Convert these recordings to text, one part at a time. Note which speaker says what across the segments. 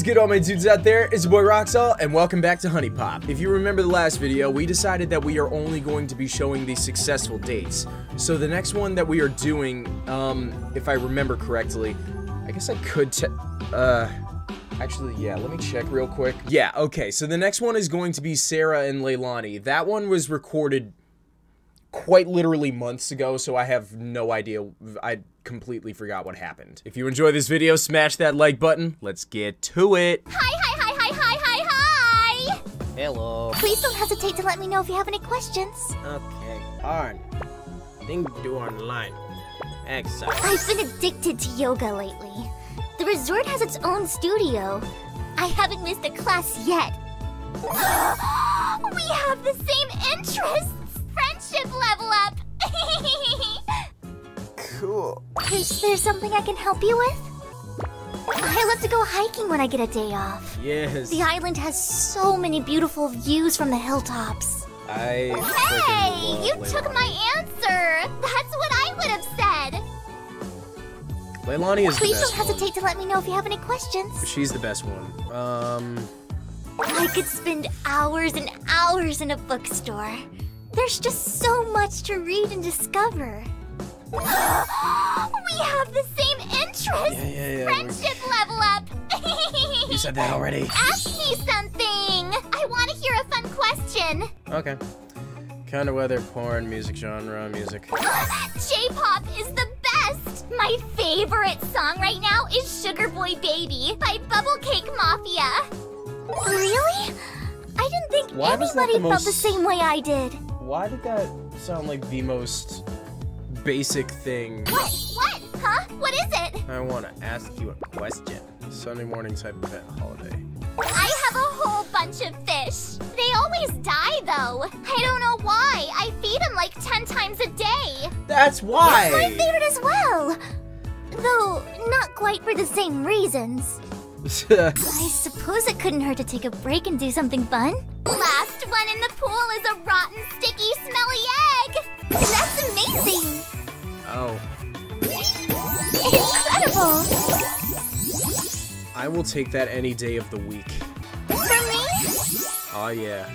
Speaker 1: is good all my dudes out there? It's your boy Roxalt and welcome back to HuniePop. If you remember the last video, we decided that we are only going to be showing the successful dates. So the next one that we are doing, um, if I remember correctly, I guess I could uh Actually, yeah, let me check real quick. Yeah, okay, so the next one is going to be Sarah and Lailani. That one was recorded quite literally months ago, so I have no idea. I completely forgot what happened. If you enjoy this video, smash that like button. Let's get to it.
Speaker 2: Hi, hi, hi, hi, hi, hi, hi!
Speaker 3: Hello.
Speaker 2: Please don't hesitate to let me know if you have any questions.
Speaker 3: Okay. On. Thing to do online. Exercise.
Speaker 2: I've been addicted to yoga lately. The resort has its own studio. I haven't missed a class yet. we have the same interests! Friendship level up!
Speaker 1: Cool.
Speaker 2: Is there something I can help you with? I love to go hiking when I get a day off.
Speaker 1: Yes.
Speaker 2: The island has so many beautiful views from the hilltops.
Speaker 1: I
Speaker 2: Hey,
Speaker 1: freaking
Speaker 2: you
Speaker 1: love
Speaker 2: took my answer! That's what I would have said!
Speaker 1: Lailani is
Speaker 2: Please
Speaker 1: the
Speaker 2: don't
Speaker 1: best
Speaker 2: hesitate to let me know if you have any questions.
Speaker 1: She's the best one. Um,
Speaker 2: I could spend hours and hours in a bookstore. There's just so much to read and discover. we have the same interests!
Speaker 1: yeah, yeah, yeah.
Speaker 2: Friendship level up!
Speaker 1: You said that already.
Speaker 2: Ask me something! I want to hear a fun question.
Speaker 1: Okay. Kind of weather, porn, music genre, music.
Speaker 2: J-pop is the best! My favorite song right now is Sugar Boy Baby by Bubble Cake Mafia. Really? I didn't think
Speaker 1: Why
Speaker 2: anybody
Speaker 1: the
Speaker 2: felt the
Speaker 1: most-
Speaker 2: same way I did.
Speaker 1: Why did that sound like the most basic thing?
Speaker 2: What? What? Huh? What is it?
Speaker 1: I want to ask you a question. Sunday morning type event holiday.
Speaker 2: I have a whole bunch of fish. They always die though. I don't know why. I feed them like 10 times a day.
Speaker 1: That's why.
Speaker 2: That's My favorite as well. Though, not quite for the same reasons. I suppose it couldn't hurt to take a break and do something fun. Last one in the pool is a rotten, sticky, smelly egg. That's amazing.
Speaker 1: oh.
Speaker 2: Incredible.
Speaker 1: I will take that any day of the week.
Speaker 2: For me?
Speaker 1: Oh, yeah.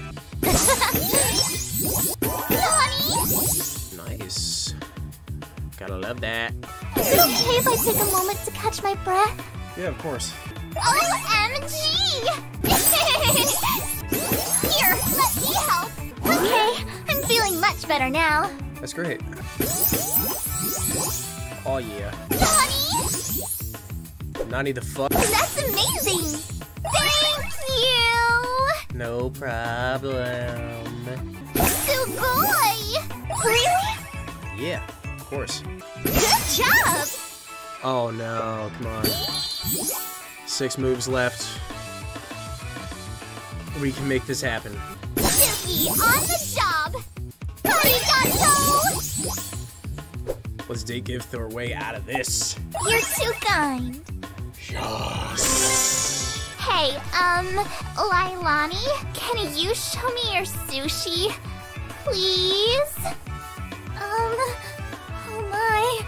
Speaker 1: Nice. Gotta love that.
Speaker 2: Is it okay if I take a moment to catch my breath?
Speaker 1: Yeah, of course.
Speaker 2: OMG! Here, let me help. Okay, I'm feeling much better now.
Speaker 1: That's great. Oh, yeah.
Speaker 2: Honey?
Speaker 1: Nani the fuck?
Speaker 2: That's amazing! Thank you!
Speaker 1: No problem.
Speaker 2: Sugoi! Really?
Speaker 1: Yeah, of course.
Speaker 2: Good job!
Speaker 1: Oh no, come on. Six moves left. We can make this happen.
Speaker 2: Suki, on the job!
Speaker 1: Let's date give Thor way out of this.
Speaker 2: You're too kind.
Speaker 1: Yes.
Speaker 2: Hey, um, Lailani, can you show me your sushi, please? Um, oh my.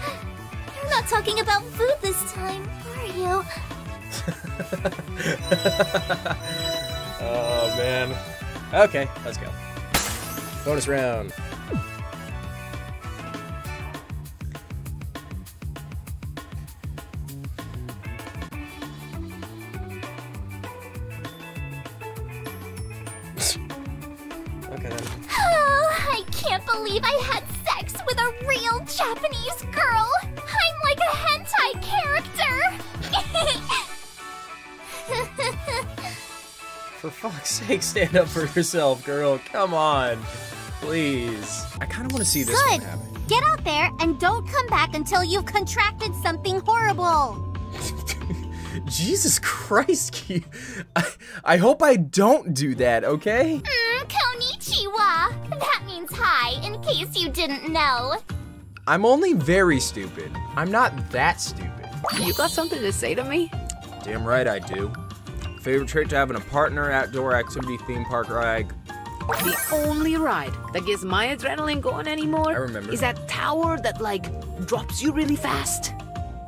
Speaker 2: You're not talking about food this time, are you?
Speaker 1: Oh man. Okay, let's go. Bonus round. okay then.
Speaker 2: Oh, I can't believe I had sex with a real Japanese girl. I'm like a hentai character.
Speaker 1: For fuck's sake, stand up for yourself, girl. Come on. Please. I kind of want to see this one
Speaker 2: Good.
Speaker 1: happen.
Speaker 2: Get out there and don't come back until you've contracted something horrible.
Speaker 1: Jesus Christ, I, I hope I don't do that, okay?
Speaker 2: Mm, konnichiwa. That means hi, in case you didn't know.
Speaker 1: I'm only very stupid. I'm not that stupid.
Speaker 4: You got something to say to me?
Speaker 1: Damn right I do. Favorite trait to have in a partner, outdoor activity, theme park ride.
Speaker 4: The only ride that gets my adrenaline going anymore
Speaker 1: I remember.
Speaker 4: is that tower that like drops you really fast.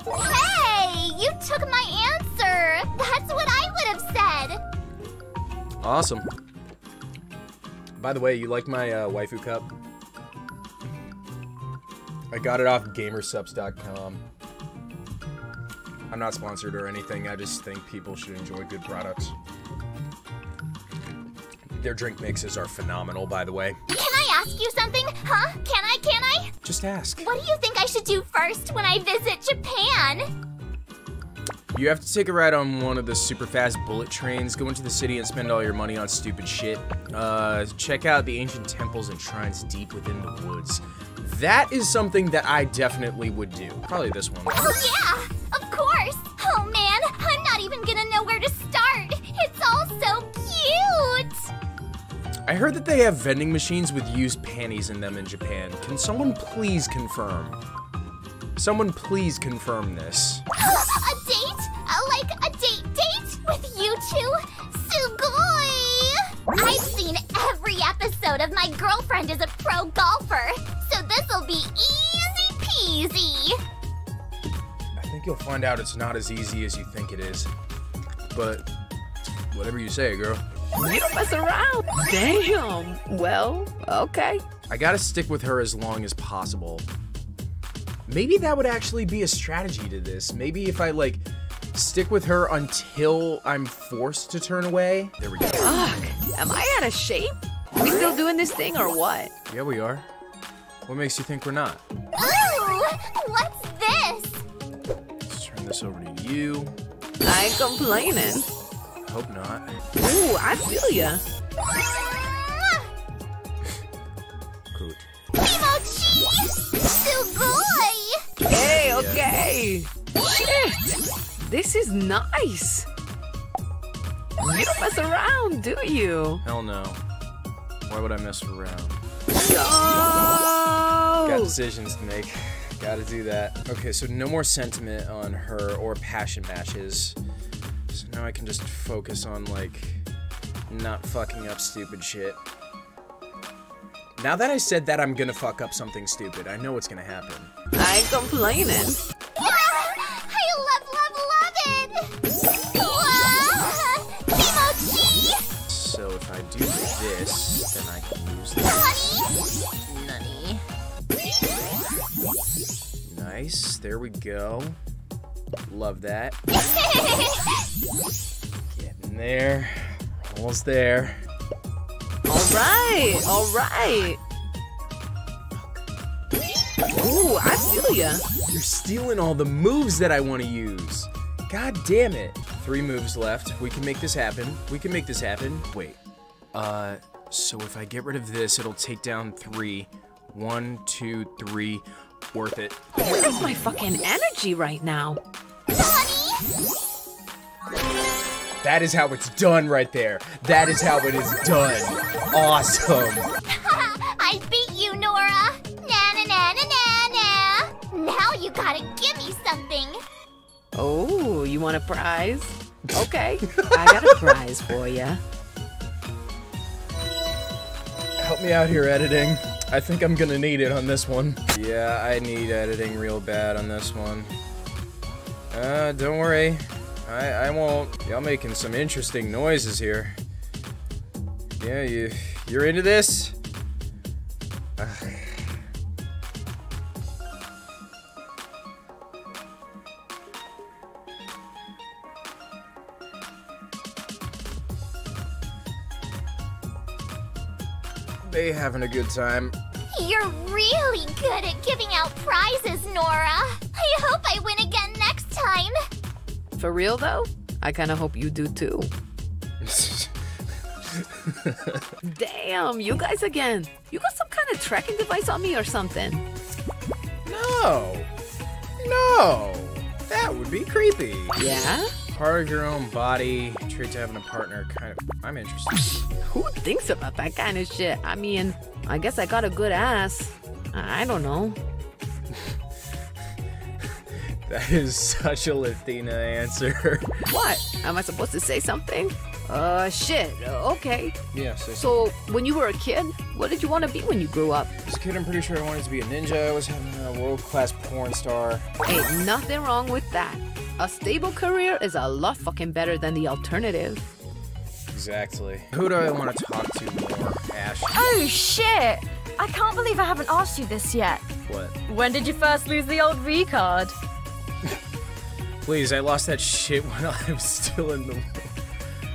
Speaker 2: Hey, you took my answer. That's what I would have said.
Speaker 1: Awesome. By the way, you like my uh, waifu cup? I got it off gamersupps.com. I'm not sponsored or anything. I just think people should enjoy good products. Their drink mixes are phenomenal, by the way.
Speaker 2: Can I ask you something? Huh? Can I? Can I?
Speaker 1: Just ask.
Speaker 2: What do you think I should do first when I visit Japan?
Speaker 1: You have to take a ride on one of the super fast bullet trains, go into the city and spend all your money on stupid shit. Uh, check out the ancient temples and shrines deep within the woods. That is something that I definitely would do. Probably this one.
Speaker 2: Oh, yeah!
Speaker 1: I heard that they have vending machines with used panties in them in Japan. Can someone please confirm? Someone please confirm this.
Speaker 2: a date? Like a date date? With you two? Sugoi! I've seen every episode of My Girlfriend is a Pro Golfer, so this'll be easy peasy!
Speaker 1: I think you'll find out it's not as easy as you think it is. But whatever you say, girl.
Speaker 4: You don't mess around. Damn. Well, okay.
Speaker 1: I gotta stick with her as long as possible. Maybe that would actually be a strategy to this. Maybe if I, like, stick with her until I'm forced to turn away. There we go.
Speaker 4: Fuck. Am I out of shape? We still doing this thing or what?
Speaker 1: Yeah, we are. What makes you think we're not?
Speaker 2: Ooh! What's this?
Speaker 1: Let's turn this over to you.
Speaker 4: I ain't complaining.
Speaker 1: Hope not.
Speaker 4: Ooh, I feel ya.
Speaker 2: Mwah!
Speaker 1: Good.
Speaker 2: Kimochi! Sugoi!
Speaker 4: Hey, okay. Shit. This is nice. You don't mess around, do you?
Speaker 1: Hell no. Why would I mess around?
Speaker 4: Go!
Speaker 1: Got decisions to make. Gotta do that. Okay, so no more sentiment on her or passion matches. So now I can just focus on, like, not fucking up stupid shit. Now that I said that I'm gonna fuck up something stupid, I know what's gonna happen.
Speaker 4: I ain't complaining.
Speaker 2: I love, love, love it! Wow! Kimochi!
Speaker 1: So if I do this, then I can use this.
Speaker 2: Honey?
Speaker 1: Nice, there we go. Love that. Getting there. Almost there.
Speaker 4: All right, all right. Ooh, I feel ya.
Speaker 1: You're stealing all the moves that I want to use. God damn it. Three moves left. We can make this happen. We can make this happen. Wait. Uh, so if I get rid of this, it'll take down three. One, two, three. Worth it.
Speaker 4: Where's my fucking energy right now?
Speaker 1: That is how it's done right there. That is how it is done. Awesome.
Speaker 2: I beat you, Nora! Na na na na na na! Now you gotta give me something!
Speaker 4: Oh, you want a prize? Okay, I got a prize for ya.
Speaker 1: Help me out here, editing. I think I'm gonna need it on this one. Yeah, I need editing real bad on this one. Uh, don't worry. I, I won't. Y'all making some interesting noises here. Yeah, you, you're into this? They having a good time.
Speaker 2: You're really good at giving out prizes, Nora! I hope I win again next time!
Speaker 4: For real though, I kind of hope you do too. Damn, you guys again. You got some kind of tracking device on me or something?
Speaker 1: No. No. That would be creepy.
Speaker 4: Yeah?
Speaker 1: Part of your own body, trait to having a partner, kind of. I'm interested.
Speaker 4: Who thinks about that kind of shit? I mean, I guess I got a good ass. I don't know.
Speaker 1: That is such a Latina answer.
Speaker 4: What? Am I supposed to say something? Uh, shit. Uh, Okay.
Speaker 1: yeah, so,
Speaker 4: So, when you were a kid, what did you want to be when you grew up?
Speaker 1: as a kid, I'm pretty sure I wanted to be a ninja. I was having a world class porn star.
Speaker 4: Ain't nothing wrong with that. A stable career is a lot fucking better than the alternative.
Speaker 1: Exactly. Who do I want to talk to more, Ash?
Speaker 5: Oh shit! I can't believe I haven't asked you this yet.
Speaker 1: What?
Speaker 5: When did you first lose the old V card?
Speaker 1: Please, I lost that shit when I was still in the.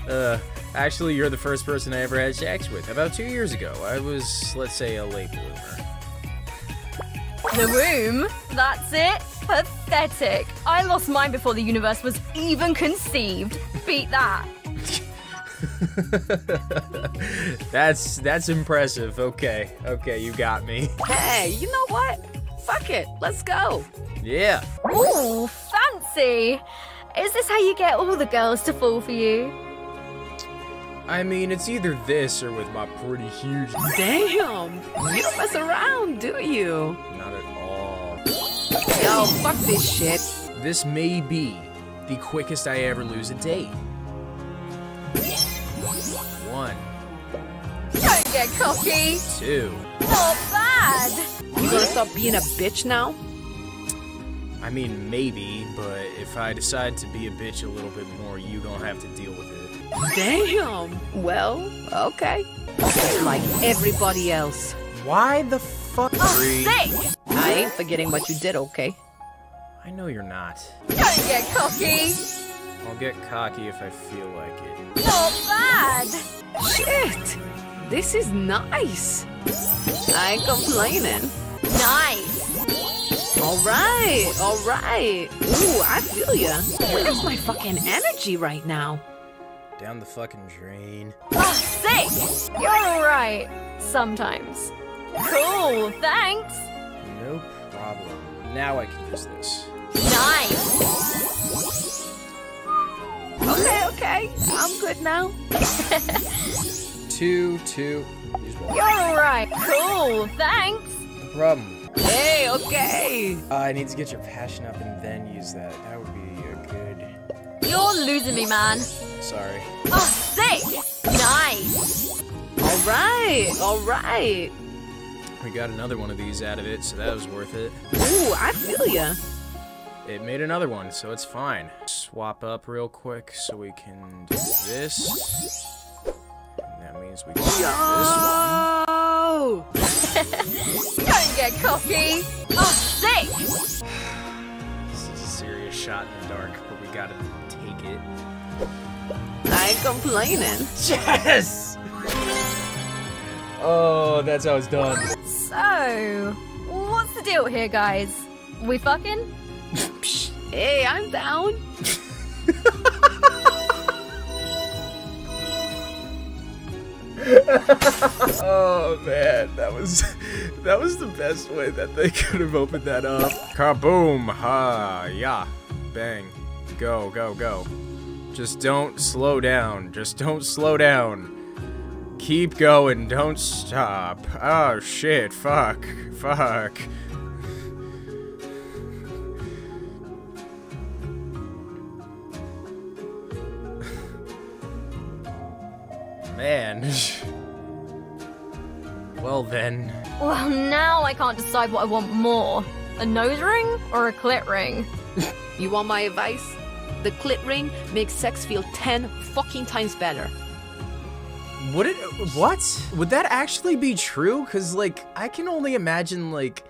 Speaker 1: Uh, actually, you're the first person I ever had sex with. About two years ago. I was, let's say, a late bloomer.
Speaker 5: The room? That's it? Pathetic. I lost mine before the universe was even conceived. Beat that.
Speaker 1: that's that's impressive. Okay, okay, you got me.
Speaker 4: Hey, you know what? Fuck it. Let's go.
Speaker 1: Yeah.
Speaker 5: Ooh, fancy. Is this how you get all the girls to fall for you?
Speaker 1: I mean, it's either this or with my pretty huge.
Speaker 4: Damn. You don't mess around, do you?
Speaker 1: Not at all.
Speaker 4: Yo, fuck this shit.
Speaker 1: This may be the quickest I ever lose a date. One,
Speaker 5: Don't get cocky.
Speaker 1: two.
Speaker 5: Not bad.
Speaker 4: You gonna stop being a bitch now?
Speaker 1: I mean, maybe, but if I decide to be a bitch a little bit more, you gonna have to deal with it.
Speaker 4: Damn. Well, okay. Just like everybody else.
Speaker 1: Why the fuck? Three.
Speaker 5: Sick.
Speaker 4: I ain't forgetting what you did, okay?
Speaker 1: I know you're not.
Speaker 5: Don't get cocky.
Speaker 1: I'll get cocky if I feel like it.
Speaker 5: Not bad.
Speaker 4: Shit. This is nice. I ain't complaining.
Speaker 5: Nice.
Speaker 4: All right, all right. Ooh, I feel ya. Where's my fucking energy right now?
Speaker 1: Down the fucking drain.
Speaker 5: Oh, sick. You're alright. Sometimes. Cool, thanks.
Speaker 1: No problem. Now I can use this.
Speaker 5: Nice.
Speaker 4: Okay, okay. I'm good now.
Speaker 1: Two, two. Use one.
Speaker 5: You're alright. Cool, thanks.
Speaker 1: No problem.
Speaker 4: Hey, okay.
Speaker 1: Uh, I need to get your passion up and then use that. That would be a good.
Speaker 5: You're losing me, man.
Speaker 1: Sorry.
Speaker 5: Oh, sick. Nice.
Speaker 4: All right, all right.
Speaker 1: We got another one of these out of it, so that was worth it.
Speaker 4: Ooh, I feel ya.
Speaker 1: It made another one, so it's fine. Swap up real quick so we can do this. And that means we can do this one.
Speaker 5: Don't get cocky. Oh, sick.
Speaker 1: This is a serious shot in the dark, but we gotta take it.
Speaker 4: I ain't complaining.
Speaker 1: Yes! Oh, that's how it's done.
Speaker 5: So, what's the deal here, guys? We fucking?
Speaker 4: Hey, I'm down.
Speaker 1: Oh man, that was that was the best way that they could have opened that up. Kaboom! Ha! Yeah! Bang! Go! Go! Go! Just don't slow down. Just don't slow down. Keep going. Don't stop. Oh shit! Fuck! Fuck! Man. Well then.
Speaker 5: Well, now I can't decide what I want more. A nose ring or a clit ring?
Speaker 4: You want my advice? The clit ring makes sex feel 10 fucking times better.
Speaker 1: Would it? What? Would that actually be true? Cause like I can only imagine like,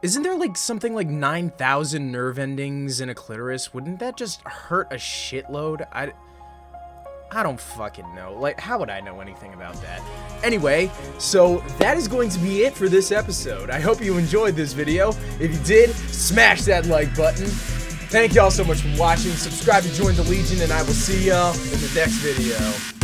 Speaker 1: isn't there like something like nine thousand nerve endings in a clitoris? Wouldn't that just hurt a shitload? I. I don't fucking know. Like, how would I know anything about that? Anyway, so that is going to be it for this episode. I hope you enjoyed this video. If you did, smash that like button. Thank y'all so much for watching. Subscribe to join the Legion, and I will see y'all in the next video.